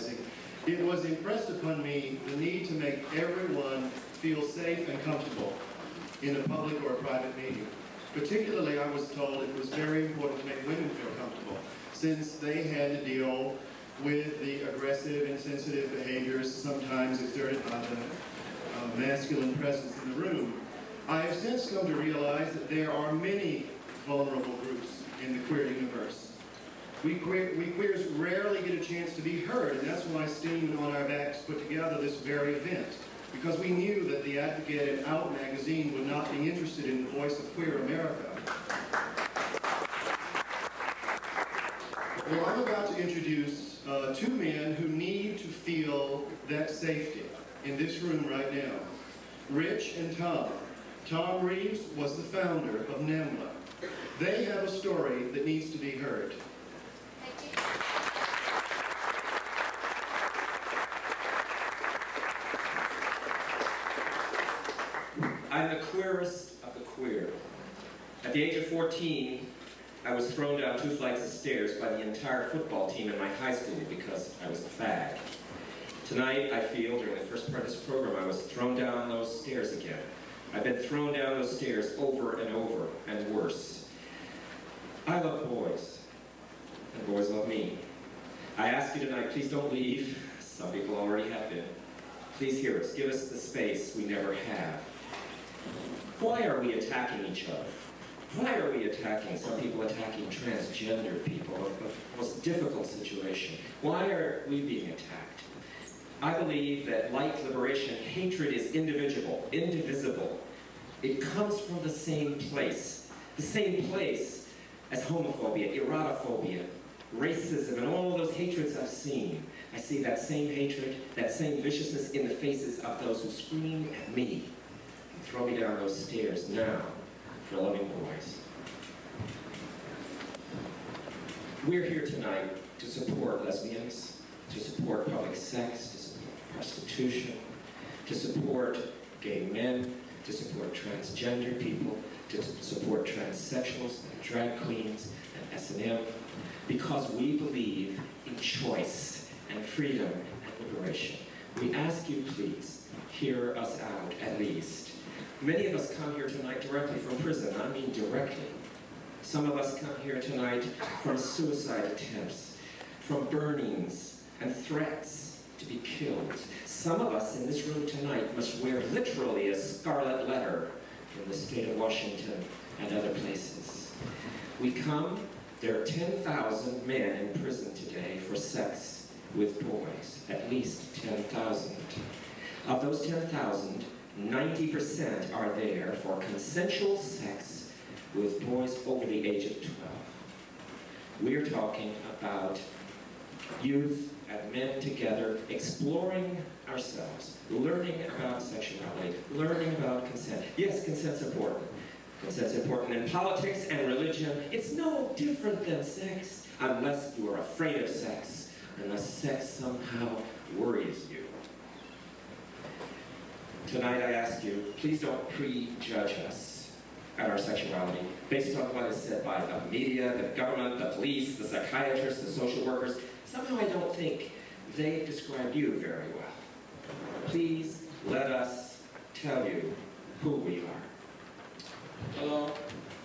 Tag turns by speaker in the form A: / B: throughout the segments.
A: advertising, it was impressed upon me the need to make everyone feel safe and comfortable in a public or a private meeting. Particularly, I was told it was very important to make women feel comfortable, since they had to deal with the aggressive, and insensitive behaviors sometimes exerted by the uh, masculine presence in the room. I have since come to realize that there are many vulnerable groups in the queer universe. We, we queers rarely get a chance to be heard, and that's why Steam and On Our Backs put together this very event, because we knew that the Advocate and Out magazine would not be interested in the voice of queer America. Well, I'm about to introduce uh, two men who need to feel that safety in this room right now. Rich and Tom. Tom Reeves was the founder of NAMBLA. They have a story that needs to be heard.
B: I'm the queerest of the queer. At the age of 14, I was thrown down two flights of stairs by the entire football team in my high school because I was a fag. Tonight, I feel, during the first part of this program, I was thrown down those stairs again. I've been thrown down those stairs over and over, and worse. I love boys, and boys love me. I ask you tonight, please don't leave. Some people already have been. Please hear us. Give us the space we never have. Why are we attacking each other? Why are we attacking, some people attacking transgender people, a, most difficult situation? Why are we being attacked? I believe that like liberation, hatred is indivisible, indivisible. It comes from the same place, the same place as homophobia, erotophobia, racism, and all those hatreds I've seen. I see that same hatred, that same viciousness in the faces of those who scream at me and throw me down those stairs now loving boys. We're here tonight to support lesbians, to support public sex, to support prostitution, to support gay men, to support transgender people, to support transsexuals and drag queens and S&M, because we believe in choice and freedom and liberation. We ask you, please, hear us out at least. Many of us come here tonight directly from prison. I mean directly. Some of us come here tonight from suicide attempts, from burnings and threats to be killed. Some of us in this room tonight must wear literally a scarlet letter from the state of Washington and other places. We come, there are 10,000 men in prison today for sex with boys, at least 10,000. Of those 10,000, 90% are there for consensual sex with boys over the age of 12. We're talking about youth and men together exploring ourselves, learning about sexuality, learning about consent. Yes, consent's important. Consent's important in politics and religion. It's no different than sex, unless you are afraid of sex, unless sex somehow worries you. Tonight I ask you, please don't prejudge us at our sexuality based on what is said by the media, the government, the police, the psychiatrists, the social workers. Somehow I don't think they describe you very well. Please let us tell you who we are.
C: Hello,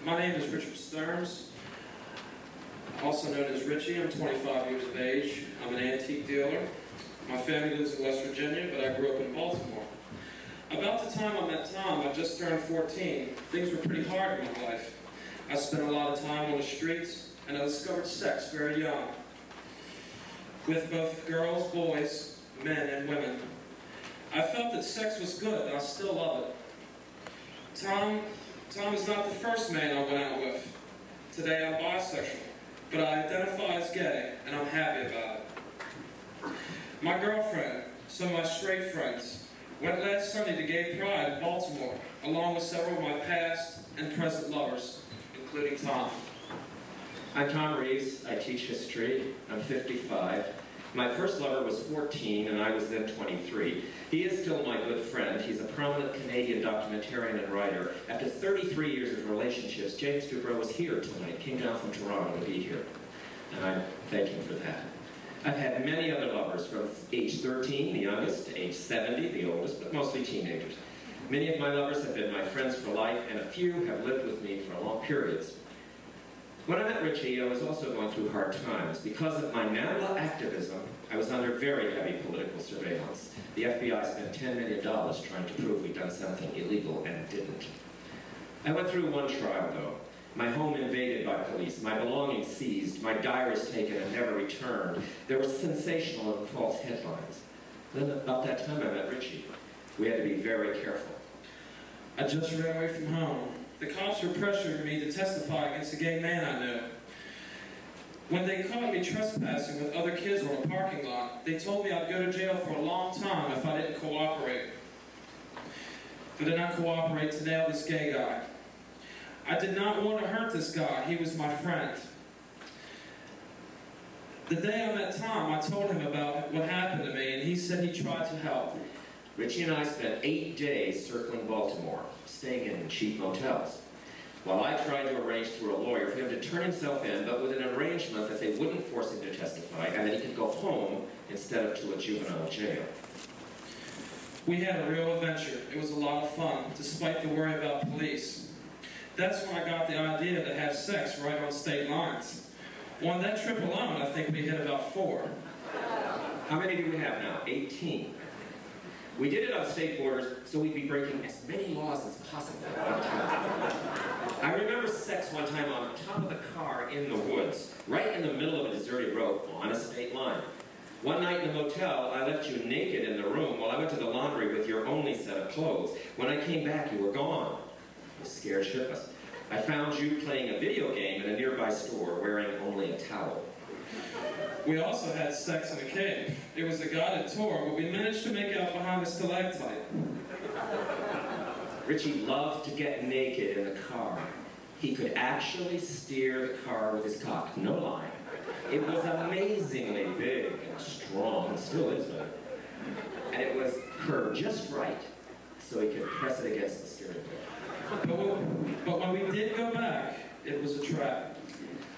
C: my name is Richard Stearns, also known as Richie. I'm 25 years of age. I'm an antique dealer. My family lives in West Virginia, but I grew up in Baltimore. About the time I met Tom, I just turned 14. Things were pretty hard in my life. I spent a lot of time on the streets, and I discovered sex very young. With both girls, boys, men, and women. I felt that sex was good, and I still love it. Tom, Tom is not the first man I went out with. Today I'm bisexual, but I identify as gay, and I'm happy about it. My girlfriend, some of my straight friends, Went last Sunday to Gay Pride in Baltimore, along with several of my past and present lovers, including Tom.
B: I'm Tom Reeves. I teach history. I'm 55. My first lover was 14, and I was then 23. He is still my good friend. He's a prominent Canadian documentarian and writer. After 33 years of relationships, James Dubrow was here tonight, came down from Toronto to be here. And I thank him for that. I've had many other lovers from age 13, the youngest, to age 70, the oldest, but mostly teenagers. Many of my lovers have been my friends for life, and a few have lived with me for long periods. When I met Richie, I was also going through hard times. Because of my NAMBLA activism, I was under very heavy political surveillance. The FBI spent $10 million trying to prove we'd done something illegal and didn't. I went through one trial, though. My home invaded by police, my belongings seized, my diaries taken and never returned. There were sensational and false headlines. Then about that time I met Richie. We had to be very careful.
C: I just ran away from home. The cops were pressuring me to testify against a gay man I knew. When they caught me trespassing with other kids on a parking lot, they told me I'd go to jail for a long time if I didn't cooperate. I did not cooperate to nail this gay guy. I did not want to hurt this guy. He was my friend. The day I met Tom, I told him about what happened to me, and he said he tried to help.
B: Richie and I spent eight days circling Baltimore, staying in cheap motels, while I tried to arrange through a lawyer for him to turn himself in, but with an arrangement that they wouldn't force him to testify and that he could go home instead of to a juvenile jail.
C: We had a real adventure. It was a lot of fun, despite the worry about police. That's when I got the idea to have sex right on state lines. On that trip alone, I think we hit about four.
B: How many do we have now? 18. We did it on state borders, so we'd be breaking as many laws as possible. I remember sex one time on top of the car in the woods, right in the middle of a deserted road on a state line. One night in the motel, I left you naked in the room while I went to the laundry with your only set of clothes. When I came back, you were gone. Scared shitless. I found you playing a video game in a nearby store wearing only a towel.
C: We also had sex in a cave. It was a guided tour, but we managed to make out behind a stalactite.
B: Richie loved to get naked in the car. He could actually steer the car with his cock, no lie. It was amazingly big and strong, still is big. And it was curved just right, so he could press it against the steering wheel.
C: But, we, but when we did go back, it was a trap.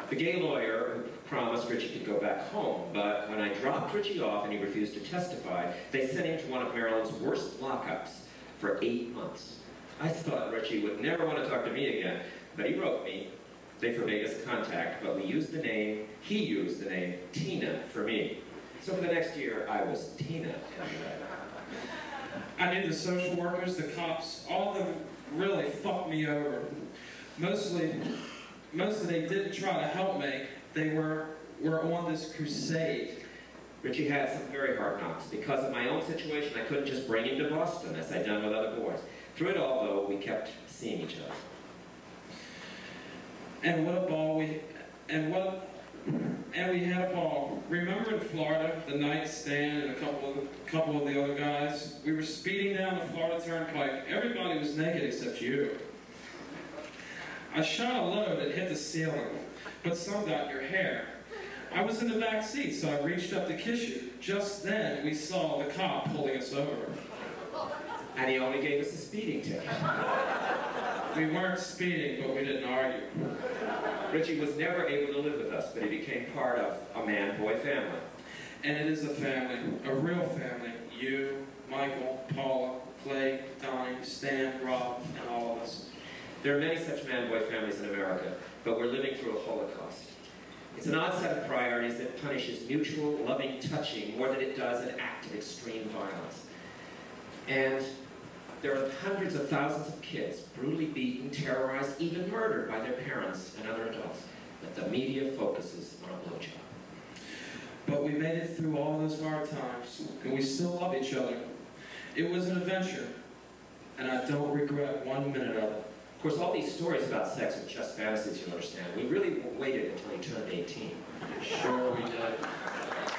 B: The gay lawyer promised Richie could go back home, but when I dropped Richie off and he refused to testify, they sent him to one of Maryland's worst lockups for eight months. I thought Richie would never want to talk to me again, but he wrote me. They forbade us contact, but we used the name, he used the name, Tina, for me. So for the next year, I was Tina.
C: I knew the social workers, the cops, all of them really fucked me over. Mostly, mostly they didn't try to help me. They were, were on this crusade.
B: Richie had some very hard knocks. Because of my own situation, I couldn't just bring him to Boston, as I'd done with other boys. Through it all, though, we kept seeing each other.
C: And what a ball we, and what, and we had a ball. Remember in Florida, the night Stan and a couple of the, couple of the other guys? We were speeding down the Florida Turnpike. Everybody was naked except you. I shot a load that hit the ceiling, but some got your hair. I was in the back seat, so I reached up to kiss you. Just then, we saw the cop pulling us over.
B: And he only gave us a speeding ticket.
C: We weren't speeding, but we didn't argue.
B: Richie was never able to live with us, but he became part of a man-boy family.
C: And it is a family, a real family. You, Michael, Paula, Clay, Donnie, Stan, Rob, and all of us.
B: There are many such man-boy families in America, but we're living through a holocaust. It's an odd set of priorities that punishes mutual, loving touching more than it does an act of extreme violence. And there are hundreds of thousands of kids brutally beaten, terrorized, even murdered by their parents and other adults. But the media focuses on a blowjob.
C: But we made it through all those hard times, and we still love each other. It was an adventure, and I don't regret one minute of it.
B: Of course, all these stories about sex are just fantasies, you understand. We really waited until he turned 18.
C: Sure we did.